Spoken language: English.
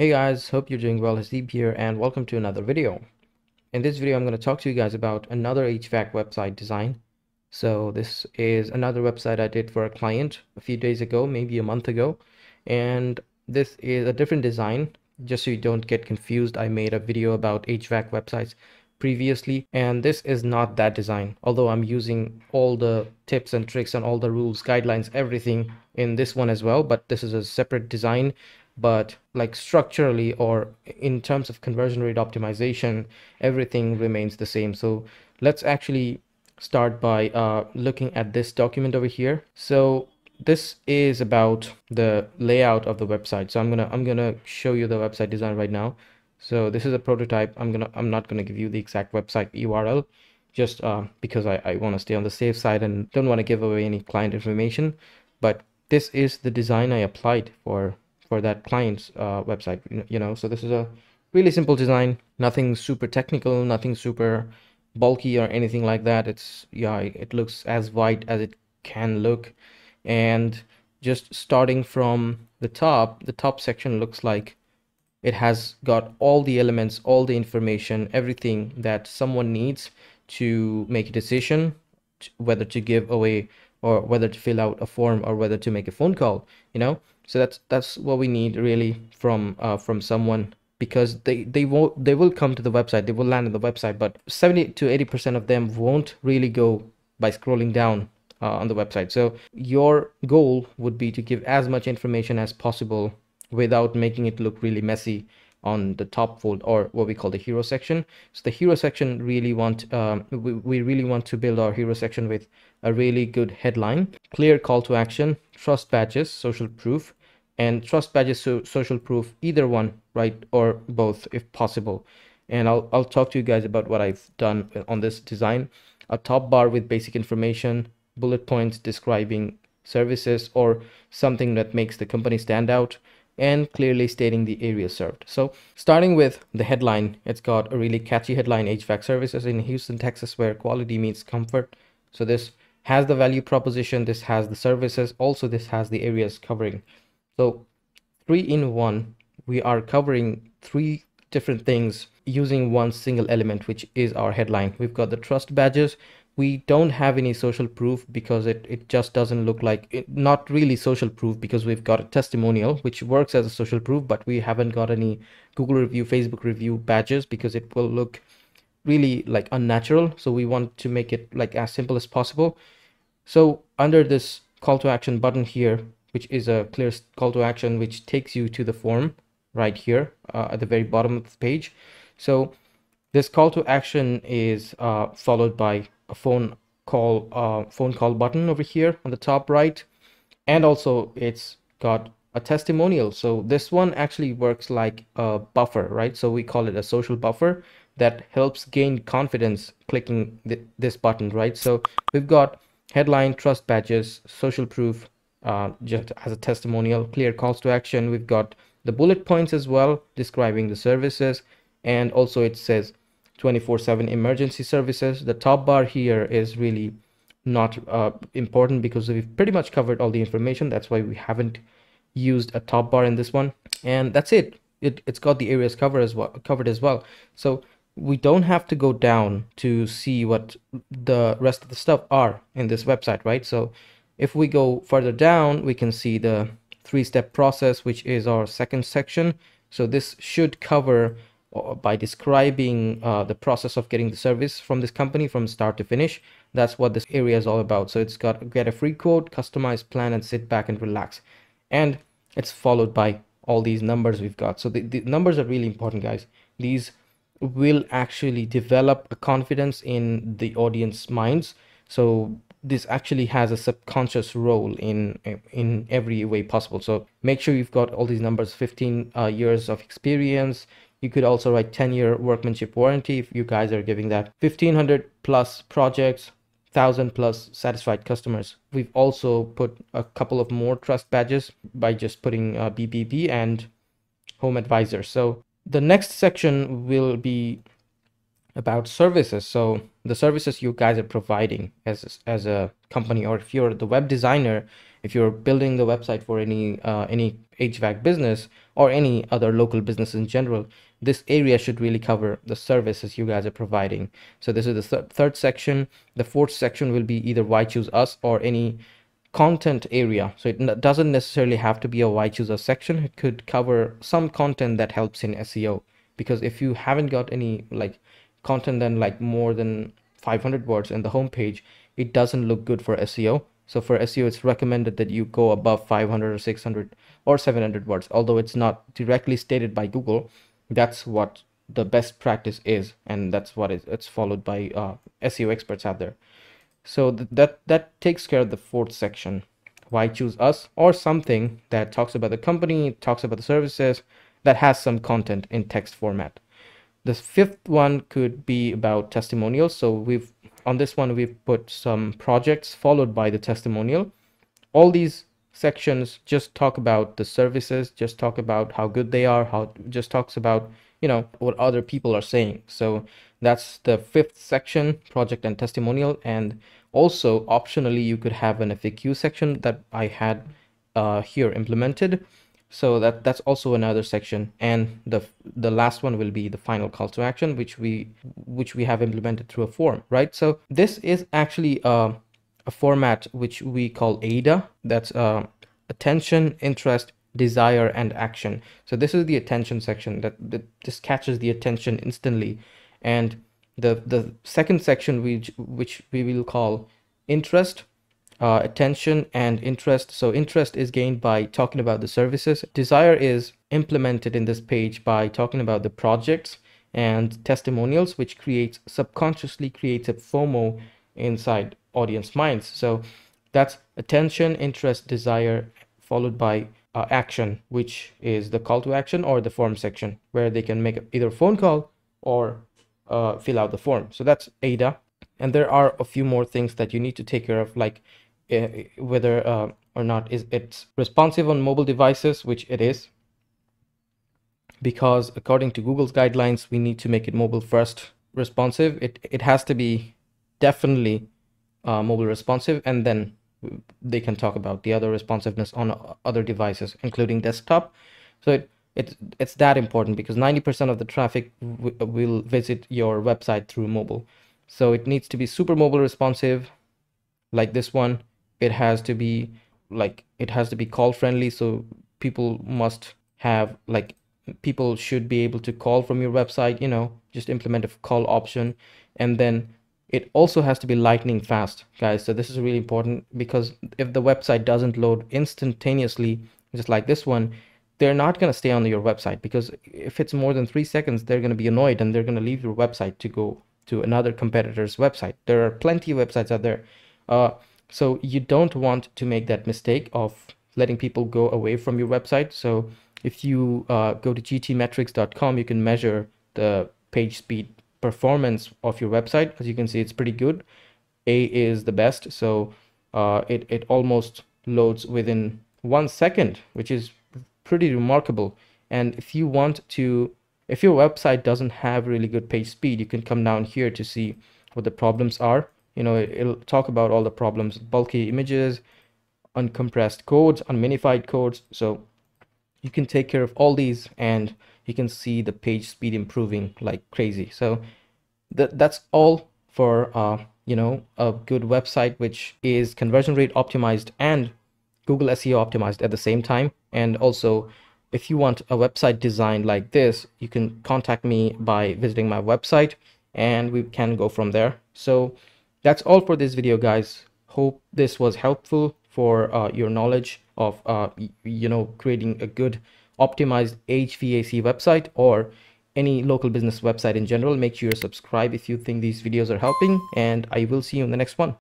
Hey guys, hope you're doing well. Hasib here and welcome to another video. In this video, I'm going to talk to you guys about another HVAC website design. So this is another website I did for a client a few days ago, maybe a month ago. And this is a different design. Just so you don't get confused, I made a video about HVAC websites previously and this is not that design although i'm using all the tips and tricks and all the rules guidelines everything in this one as well but this is a separate design but like structurally or in terms of conversion rate optimization everything remains the same. So let's actually start by uh, looking at this document over here. So this is about the layout of the website. So i'm gonna i'm gonna show you the website design right now. So this is a prototype. I'm gonna i'm not gonna give you the exact website url just uh, because i, I want to stay on the safe side and don't want to give away any client information. But this is the design i applied for for that client's uh, website you know? So this is a really simple design nothing super technical nothing super bulky or anything like that. It's yeah it looks as white as it can look. And just starting from the top the top section looks like it has got all the elements all the information everything that someone needs to make a decision whether to give away or whether to fill out a form or whether to make a phone call you know so that's that's what we need really from uh, from someone because they they won't they will come to the website they will land on the website but 70 to 80 percent of them won't really go by scrolling down uh, on the website. So your goal would be to give as much information as possible without making it look really messy on the top fold or what we call the hero section. So the hero section really want um, we, we really want to build our hero section with a really good headline clear call to action trust badges social proof and trust badges so social proof either one right or both if possible and I'll, I'll talk to you guys about what I've done on this design a top bar with basic information bullet points describing services or something that makes the company stand out and clearly stating the area served. So starting with the headline, it's got a really catchy headline, HVAC services in Houston, Texas, where quality meets comfort. So this has the value proposition, this has the services, also this has the areas covering. So three in one, we are covering three different things using one single element, which is our headline. We've got the trust badges, we don't have any social proof because it, it just doesn't look like it, not really social proof because we've got a testimonial which works as a social proof but we haven't got any google review facebook review badges because it will look really like unnatural. So we want to make it like as simple as possible. So under this call to action button here which is a clear call to action which takes you to the form right here uh, at the very bottom of the page. So this call to action is uh, followed by a phone call uh, phone call button over here on the top right. And also it's got a testimonial. So this one actually works like a buffer right? So we call it a social buffer that helps gain confidence clicking th this button right? So we've got headline trust badges social proof uh, just as a testimonial clear calls to action we've got the bullet points as well describing the services and also it says 24/7 emergency services. The top bar here is really not uh, important because we've pretty much covered all the information. That's why we haven't used a top bar in this one. And that's it. It it's got the areas covered as well covered as well. So we don't have to go down to see what the rest of the stuff are in this website, right? So if we go further down, we can see the three-step process, which is our second section. So this should cover by describing uh, the process of getting the service from this company from start to finish. That's what this area is all about. So it's got get a free quote, customize plan, and sit back and relax. And it's followed by all these numbers we've got. So the, the numbers are really important, guys. These will actually develop a confidence in the audience minds. So this actually has a subconscious role in in every way possible. So make sure you've got all these numbers 15 uh, years of experience. You could also write 10 year workmanship warranty if you guys are giving that. 1500 plus projects 1000 plus satisfied customers. We've also put a couple of more trust badges by just putting uh, bbb and HomeAdvisor. So the next section will be about services so the services you guys are providing as as a company or if you're the web designer if you're building the website for any uh, any HVAC business or any other local business in general, this area should really cover the services you guys are providing. So this is the th third section. The fourth section will be either why choose us or any content area. So it doesn't necessarily have to be a why choose us section. It could cover some content that helps in SEO because if you haven't got any like content than like more than 500 words in the homepage, it doesn't look good for SEO. So for SEO, it's recommended that you go above 500 or 600 or 700 words. Although it's not directly stated by Google, that's what the best practice is, and that's what it's followed by uh, SEO experts out there. So th that that takes care of the fourth section. Why choose us or something that talks about the company, talks about the services, that has some content in text format. The fifth one could be about testimonials. So we've on this one, we've put some projects followed by the testimonial. All these sections just talk about the services, just talk about how good they are, how just talks about, you know, what other people are saying. So that's the fifth section, project and testimonial. And also optionally, you could have an FAQ section that I had uh, here implemented so that that's also another section. And the the last one will be the final call to action which we which we have implemented through a form right? So this is actually uh, a format which we call AIDA that's uh, attention interest desire and action. So this is the attention section that, that just catches the attention instantly. And the the second section which which we will call interest uh, attention and interest. So interest is gained by talking about the services. Desire is implemented in this page by talking about the projects and testimonials, which creates subconsciously creates a FOMO inside audience minds. So that's attention, interest, desire, followed by uh, action, which is the call to action or the form section where they can make either phone call or uh, fill out the form. So that's AIDA. And there are a few more things that you need to take care of, like whether uh, or not is it's responsive on mobile devices, which it is, because according to Google's guidelines, we need to make it mobile first responsive. It it has to be definitely uh, mobile responsive, and then they can talk about the other responsiveness on other devices, including desktop. So it it's it's that important because 90% of the traffic will visit your website through mobile. So it needs to be super mobile responsive, like this one it has to be like it has to be call friendly so people must have like people should be able to call from your website you know just implement a call option. And then it also has to be lightning fast guys. So this is really important because if the website doesn't load instantaneously just like this one they're not going to stay on your website because if it's more than three seconds they're going to be annoyed and they're going to leave your website to go to another competitor's website. There are plenty of websites out there. Uh, so you don't want to make that mistake of letting people go away from your website. So if you uh, go to gtmetrix.com, you can measure the page speed performance of your website. As you can see, it's pretty good. A is the best. So uh, it, it almost loads within one second, which is pretty remarkable. And if you want to, if your website doesn't have really good page speed, you can come down here to see what the problems are you know it, will talk about all the problems bulky images uncompressed codes unminified codes. So you can take care of all these and you can see the page speed improving like crazy. So that that's all for uh, you know a good website which is conversion rate optimized and google seo optimized at the same time. And also if you want a website designed like this you can contact me by visiting my website and we can go from there. So that's all for this video guys. Hope this was helpful for uh, your knowledge of uh, you know creating a good optimized HVAC website or any local business website in general. Make sure you subscribe if you think these videos are helping and I will see you in the next one